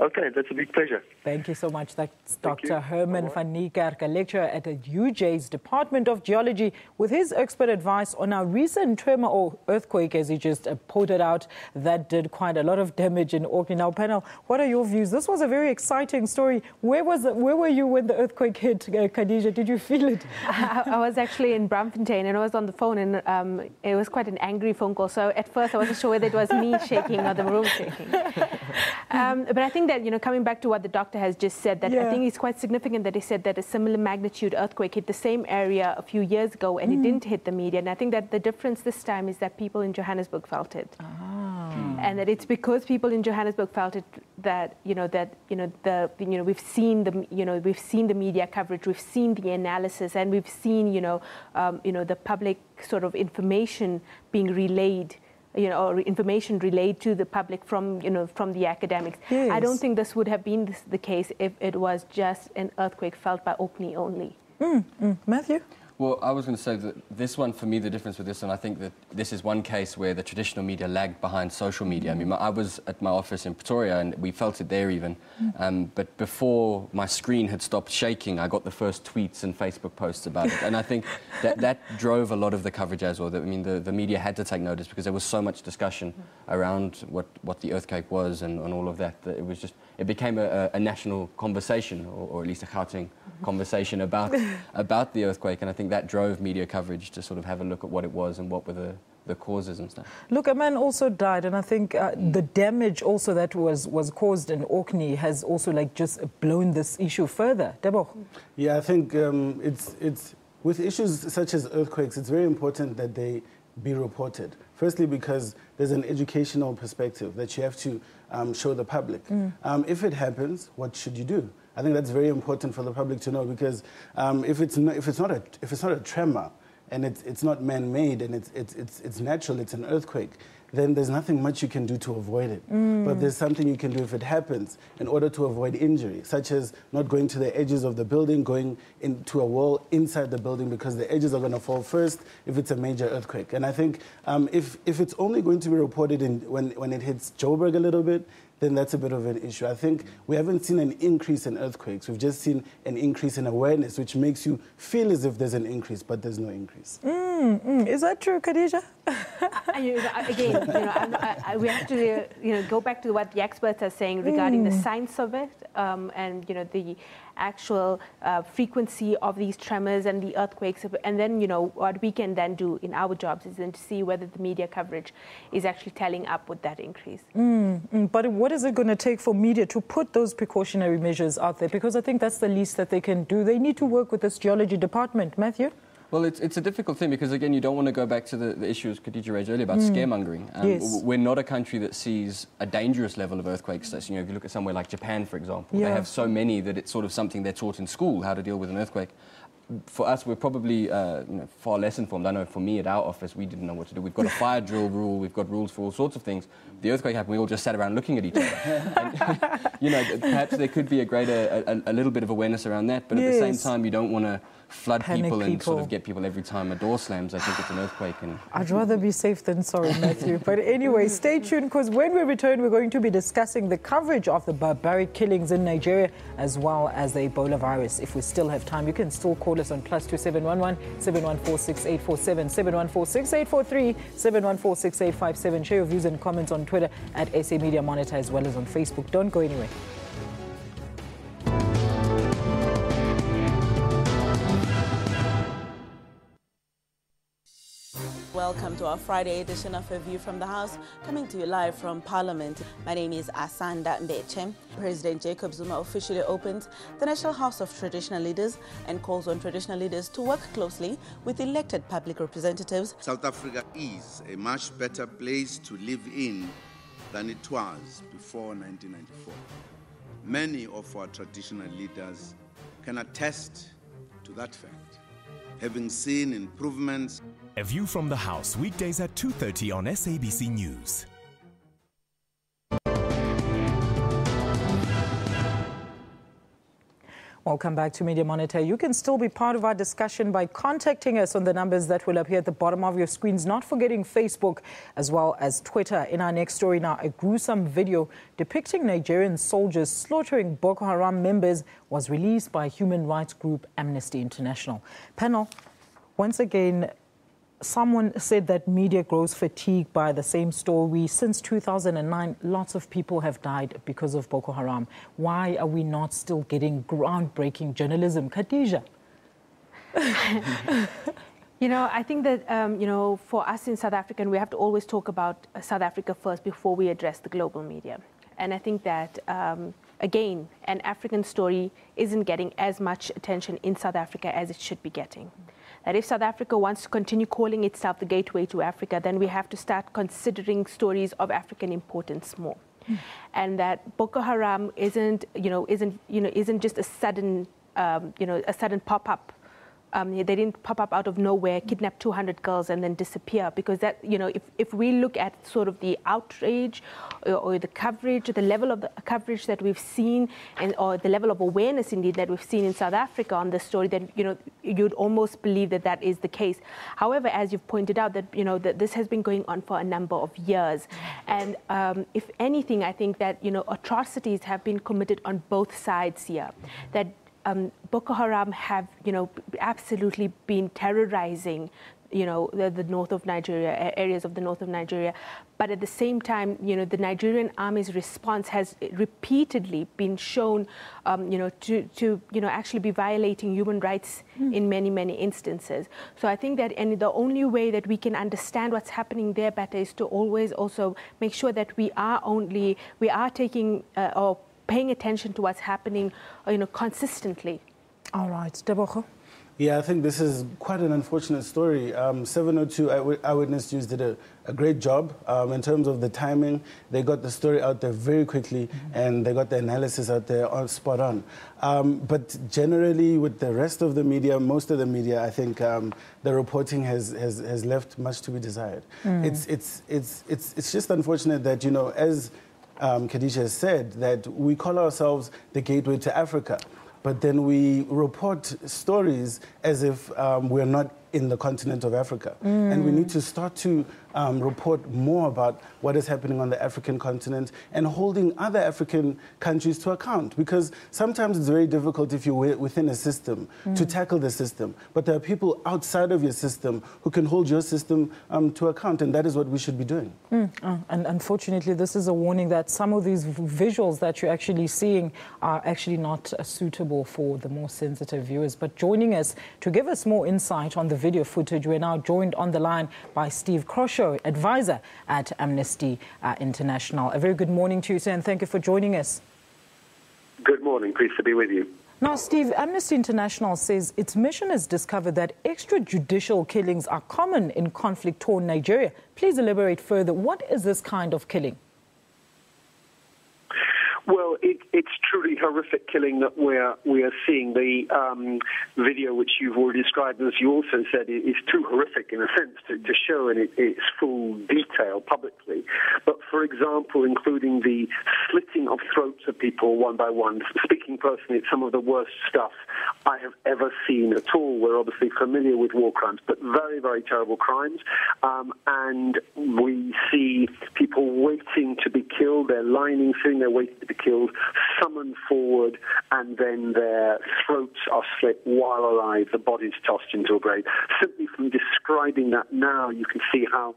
Okay, that's a big pleasure. Thank you so much. That's Dr. Herman van Niekerk, a lecturer at the UJ's Department of Geology, with his expert advice on our recent tremor or earthquake, as he just uh, pointed out, that did quite a lot of damage in Orkney. Now, panel, what are your views? This was a very exciting story. Where was it, Where were you when the earthquake hit, uh, Khadija? Did you feel it? I, I, was actually in Braamfontein and I was on the phone, and um, it was quite an angry phone call. So at first, I wasn't sure whether it was me shaking or the room shaking. Um, but I think that, you know, coming back to what the doctor has just said, that yeah. I think it's quite significant that he said that a similar magnitude earthquake hit the same area a few years ago and mm. it didn't hit the media. And I think that the difference this time is that people in Johannesburg felt it. Ah. And that it's because people in Johannesburg felt it that, you know, that, you know, the, you know, we've seen the, you know, we've seen the media coverage, we've seen the analysis, and we've seen, you know, um, you know, the public sort of information being relayed you know, or information relayed to the public from, you know, from the academics. Yes. I don't think this would have been the case if it was just an earthquake felt by Orkney only. Mm, mm. Matthew? Well, I was going to say that this one, for me, the difference with this one, I think that this is one case where the traditional media lagged behind social media. I mean, I was at my office in Pretoria and we felt it there even. Mm. Um, but before my screen had stopped shaking, I got the first tweets and Facebook posts about it. And I think that, that drove a lot of the coverage as well. I mean, the, the media had to take notice because there was so much discussion around what, what the earthquake was and, and all of that, that it was just it became a, a national conversation, or, or, at least a Gauteng conversation about, about the earthquake. And I think that drove media coverage to sort of have a look at what it was and what were the, the causes and stuff. Look, a man also died, and I think uh, mm. the damage also that was, was caused in Orkney has also like just blown this issue further. Debo? Yeah, I think um, it's, it's with issues such as earthquakes, it's very important that they be reported. Firstly, because there's an educational perspective that you have to um, show the public. Mm. Um, if it happens, what should you do? I think that's very important for the public to know because um, if, it's not, if, it's not a, if it's not a tremor, and it's, it's not man-made and it's, it's, it's, it's natural, it's an earthquake, then there's nothing much you can do to avoid it. Mm. But there's something you can do if it happens in order to avoid injury, such as not going to the edges of the building, going into a wall inside the building because the edges are going to fall first if it's a major earthquake. And I think um, if, if it's only going to be reported in, when, when it hits Joburg a little bit, then that's a bit of an issue. I think we haven't seen an increase in earthquakes. We've just seen an increase in awareness, which makes you feel as if there's an increase, but there's no increase. Mm, mm. Is that true, Khadija? you know, again, you know, I, I, we have to, you know, go back to what the experts are saying regarding mm. the science of it, um, and you know, the actual uh, frequency of these tremors and the earthquakes. And then, you know, what we can then do in our jobs is then to see whether the media coverage is actually telling up with that increase. Mm, mm. But what is it going to take for media to put those precautionary measures out there? Because I think that's the least that they can do. They need to work with this geology department. Matthew? Well, it's, it's a difficult thing because, again, you don't want to go back to the, the issues Khadija raised earlier about mm. scaremongering. Um, yes. We're not a country that sees a dangerous level of earthquakes. So, you know, if you look at somewhere like Japan, for example, yeah. they have so many that it's sort of something they're taught in school, how to deal with an earthquake for us, we're probably uh, you know, far less informed. I know for me at our office, we didn't know what to do. We've got a fire drill rule, we've got rules for all sorts of things. The earthquake happened, we all just sat around looking at each other. and, you know, perhaps there could be a greater, a, a, little bit of awareness around that, but yes. at the same time, you don't want to flood people, people, and sort of get people every time a door slams. I think it's an earthquake. And I'd rather be safe than sorry, Matthew. but anyway, stay tuned because when we return, we're going to be discussing the coverage of the barbaric killings in Nigeria as well as the Ebola virus. If we still have time, you can still call us on plus two seven one one seven one four six eight four seven seven one four six eight four three seven one four six eight five seven. Share your views and comments on Twitter at SA Media Monitor as well as on Facebook. Don't go anywhere. Welcome to our Friday edition of A View from the House, coming to you live from Parliament. My name is Asanda Mbeche. President Jacob Zuma officially opened the National House of Traditional Leaders and calls on traditional leaders to work closely with elected public representatives. South Africa is a much better place to live in than it was before 1994. Many of our traditional leaders can attest to that fact having seen improvements. A View from the House, weekdays at 2.30 on SABC News. Welcome back to Media Monitor. You can still be part of our discussion by contacting us on the numbers that will appear at the bottom of your screens, not forgetting Facebook as well as Twitter. In our next story now, a gruesome video depicting Nigerian soldiers slaughtering Boko Haram members was released by human rights group Amnesty International. Panel, once again, Someone said that media grows fatigued by the same story. Since 2009, lots of people have died because of Boko Haram. Why are we not still getting groundbreaking journalism? Khadija. You know, I think that, um, you know, for us in South Africa, we have to always talk about South Africa first before we address the global media. And I think that, um, again, an African story isn't getting as much attention in South Africa as it should be getting that if South Africa wants to continue calling itself the gateway to Africa, then we have to start considering stories of African importance more. Mm. And that Boko Haram isn't, you know, isn't, you know, isn't just a sudden, um, you know, a sudden pop-up um, they didn't pop up out of nowhere, kidnap 200 girls and then disappear. Because that, you know, if, if we look at sort of the outrage or, or, the coverage, the level of the coverage that we've seen, and or the level of awareness indeed that we've seen in South Africa on this story, then you know you'd almost believe that that is the case. However, as you've pointed out, that you know that this has been going on for a number of years, and um, if anything, I think that you know atrocities have been committed on both sides here. That um, Boko Haram have, you know, absolutely been terrorizing, you know, the, the, north of Nigeria, areas of the north of Nigeria. But at the same time, you know, the Nigerian army's response has repeatedly been shown, um, you know, to, to, you know, actually be violating human rights mm. in many, many instances. So I think that, and the only way that we can understand what's happening there better is to always also make sure that we are only, we are taking uh, or paying attention to what's happening, uh, you know, consistently. All right, Tebogo. Yeah, I think this is quite an unfortunate story. Um, 702 Eyewitness News did a, a great job um, in terms of the timing. They got the story out there very quickly mm-hmm. and they got the analysis out there on spot on. Um, but generally, with the rest of the media, most of the media, I think um, the reporting has, has, has left much to be desired. Mm. It's, it's, it's, it's, it's just unfortunate that, you know, as um, Khadija has said, that we call ourselves the gateway to Africa but then we report stories as if um, we're not in the continent of Africa. Mm. And we need to start to um, report more about what is happening on the African continent and holding other African countries to account. Because sometimes it's very difficult if you're within a system mm. to tackle the system. But there are people outside of your system who can hold your system um, to account, and that is what we should be doing. Mm. Uh, and unfortunately, this is a warning that some of these visuals that you're actually seeing are actually not uh, suitable for the more sensitive viewers. But joining us to give us more insight on the video footage, we're now joined on the line by Steve Crawshaw advisor at Amnesty uh, International. A very good morning to you, sir, and thank you for joining us. Good morning. Pleased to be with you. Now, Steve, Amnesty International says its mission has discovered that extrajudicial killings are common in conflict torn Nigeria. Please elaborate further. What is this kind of killing? Well, it, it's truly horrific killing that we're we are seeing. The um, video, which you've already described, as you also said, is too horrific in a sense to, to show in its full detail publicly. But for example, including the slitting of throats of people one by one. Speaking personally, it's some of the worst stuff I have ever seen at all. We're obviously familiar with war crimes, but very, very terrible crimes. Um, and we see people waiting to be killed. They're lining, sitting there waiting to be killed, summoned forward, and then their throats are slit while alive, the body's tossed into a grave. Simply from describing that now, you can see how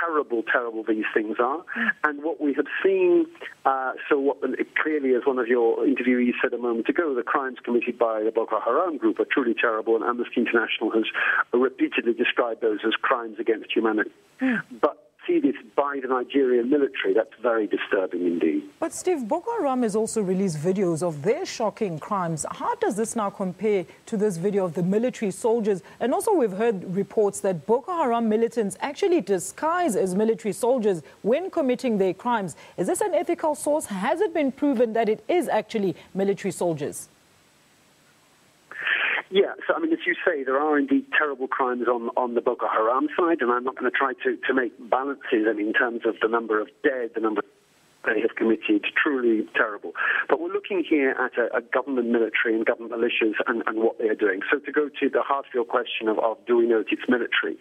terrible, terrible these things are. And what we have seen, uh, so what clearly, as one of your interviewees said a moment ago, the crimes committed by the Boko Haram group are truly terrible, and Amnesty International has repeatedly described those as crimes against humanity. Mm. But see this by the Nigerian military, that's very disturbing indeed. But Steve, Boko Haram has also released videos of their shocking crimes. How does this now compare to this video of the military soldiers? And also we've heard reports that Boko Haram militants actually disguise as military soldiers when committing their crimes. Is this an ethical source? Has it been proven that it is actually military soldiers? Yeah, so I mean, as you say, there are indeed terrible crimes on, on the Boko Haram side, and I'm not going to try to, to make balances I mean, in terms of the number of dead, the number they have committed, truly terrible. But we're looking here at a, a government military and government militias and, and, what they are doing. So to go to the heart of your question of, of do we know it's military,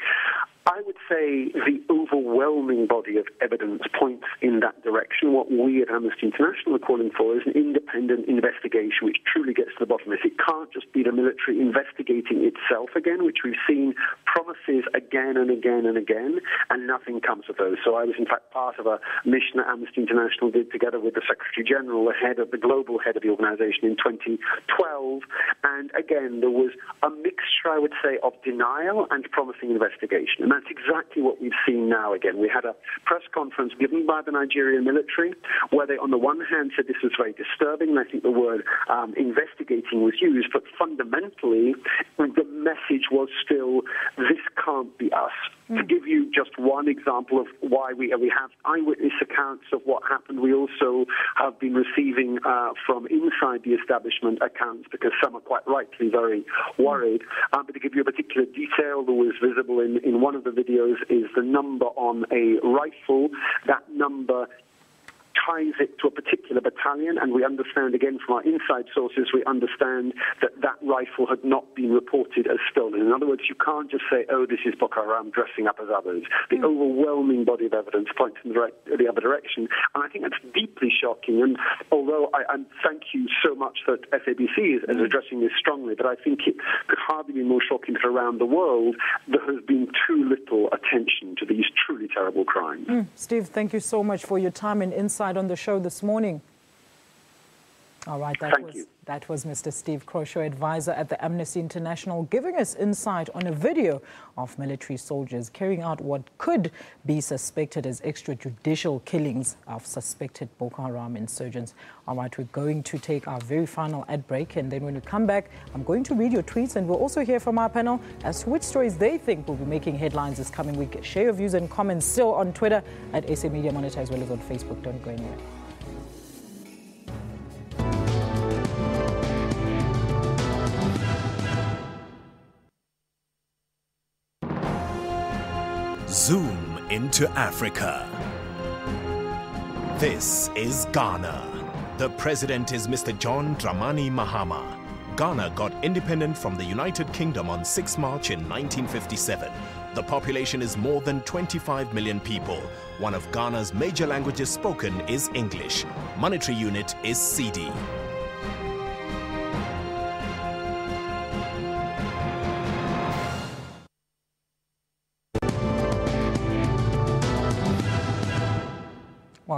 I would say the overwhelming body of evidence points in that direction. What we at Amnesty International are calling for is an independent investigation which truly gets to the bottom of this. It can't just be the military investigating itself again, which we've seen promises again and again and again, and nothing comes of those. So I was, in fact, part of a mission that Amnesty International did together with the Secretary General, the head of the global head of the organization in 2012. And again, there was a mixture, I would say, of denial and promising investigation. And that's exactly what we've seen now again. We had a press conference given by the Nigerian military where they, on the one hand, said this was very disturbing, and I think the word um, investigating was used, but fundamentally, the message was still, this can't be us. To give you just one example of why we, we have eyewitness accounts of what happened, we also have been receiving uh, from inside the establishment accounts because some are quite rightly very worried. Um, but to give you a particular detail that was visible in, in one of the videos is the number on a rifle. That number ties it to a particular battalion, and we understand again from our inside sources, we understand that that rifle had not been reported as stolen. In other words, you can't just say, oh, this is Boko Haram dressing up as others. The mm. overwhelming body of evidence points in the, right, the, other direction, and I think that's deeply shocking. And although I, I thank you so much that SABC is, is hmm. addressing this strongly, but I think it could hardly be more shocking that around the world there has been too little attention to these truly terrible crimes. Mm. Steve, thank you so much for your time and insight on the show this morning. All right, that Thank was you. That was Mr. Steve Crawshaw, advisor at the Amnesty International, giving us insight on a video of military soldiers carrying out what could be suspected as extrajudicial killings of suspected Boko Haram insurgents. All right, we're going to take our very final ad break, and then when we come back, I'm going to read your tweets, and we'll also hear from our panel as to which stories they think will be making headlines this coming week. Share your views and comments still on Twitter at SA Media Monitor as well as on Facebook. Don't go anywhere. Into Africa. This is Ghana. The president is Mr. John Dramani Mahama. Ghana got independent from the United Kingdom on 6 March in 1957. The population is more than 25 million people. One of Ghana's major languages spoken is English. Monetary unit is cedi.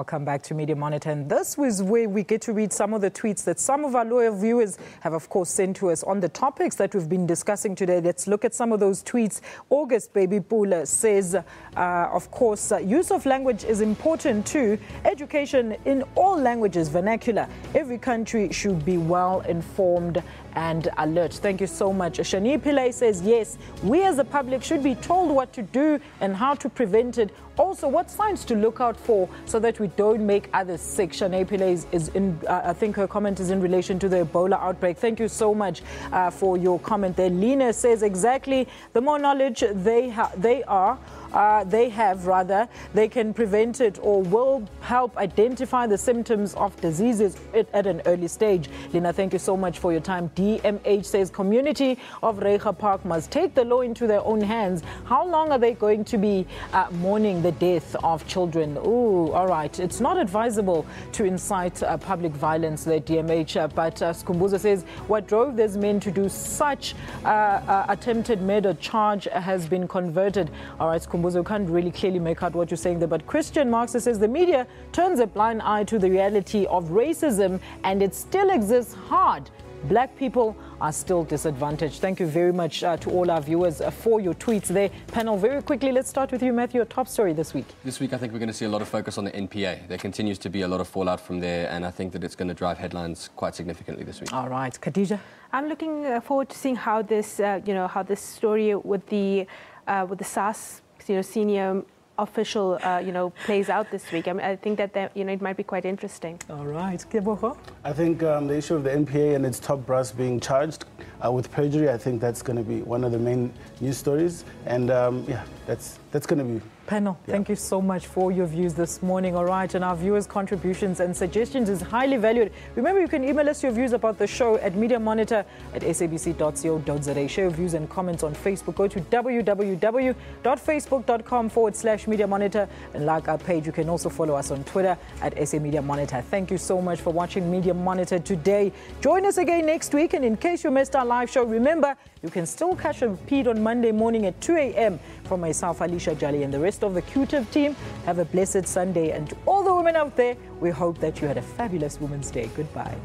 Welcome back to Media Monitor. And this was where we get to read some of the tweets that some of our loyal viewers have, of course, sent to us on the topics that we've been discussing today. Let's look at some of those tweets. August Baby Pula says, uh, of course, uh, use of language is important too. Education in all languages, vernacular. Every country should be well informed and alert. Thank you so much. Shani Pillay says, yes, we as the public should be told what to do and how to prevent it. Also, what signs to look out for so that we don't make others sick. Shani Pillay is, is in, uh, I think her comment is in relation to the Ebola outbreak. Thank you so much uh, for your comment there. Lena says, exactly, the more knowledge they, ha- they are, uh, they have, rather, they can prevent it or will help identify the symptoms of diseases at, at an early stage. Lina, thank you so much for your time. DMH says community of Reiger Park must take the law into their own hands. How long are they going to be uh, mourning the death of children? Ooh, all right. It's not advisable to incite uh, public violence, there, DMH. Uh, but uh, Skumbuzo says what drove these men to do such uh, uh, attempted murder charge has been converted. All right, Skumbuzo Mbuzo can't really clearly make out what you're saying there. But Christian Marxist says the media turns a blind eye to the reality of racism and it still exists hard. Black people are still disadvantaged. Thank you very much uh, to all our viewers uh, for your tweets there. Panel, very quickly, let's start with you, Matthew. Your top story this week. This week, I think we're going to see a lot of focus on the NPA. There continues to be a lot of fallout from there, and I think that it's going to drive headlines quite significantly this week. All right, Khadija. I'm looking uh, forward to seeing how this, uh, you know, how this story with the uh, with the SARS you know, senior official, uh, you know, plays out this week. I, mean, I think that, that, you know, it might be quite interesting. All right. Tebogo? I think um, the issue of the NPA and its top brass being charged uh, with perjury, I think that's going to be one of the main news stories. And um, yeah, that's, that's going to be panel. Yeah. Thank you so much for your views this morning. All right, and our viewers' contributions and suggestions is highly valued. Remember, you can email us your views about the show at MediaMonitor at sabc.co.za. Share your views and comments on Facebook. Go to www.facebook.com forward slash Media Monitor and like our page. You can also follow us on Twitter at SA Media Monitor. Thank you so much for watching Media Monitor today. Join us again next week. And in case you missed our live show, remember, you can still catch a repeat on Monday morning at 2 a.m. from myself, Alicia Jali, and the rest of the QTIV team. Have a blessed Sunday. And to all the women out there, we hope that you had a fabulous Women's Day. Goodbye.